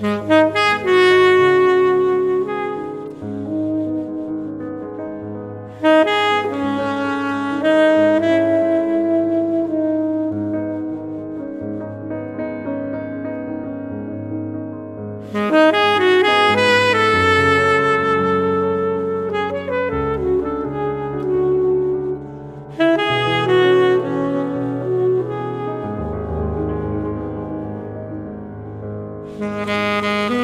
Mm-hmm. Música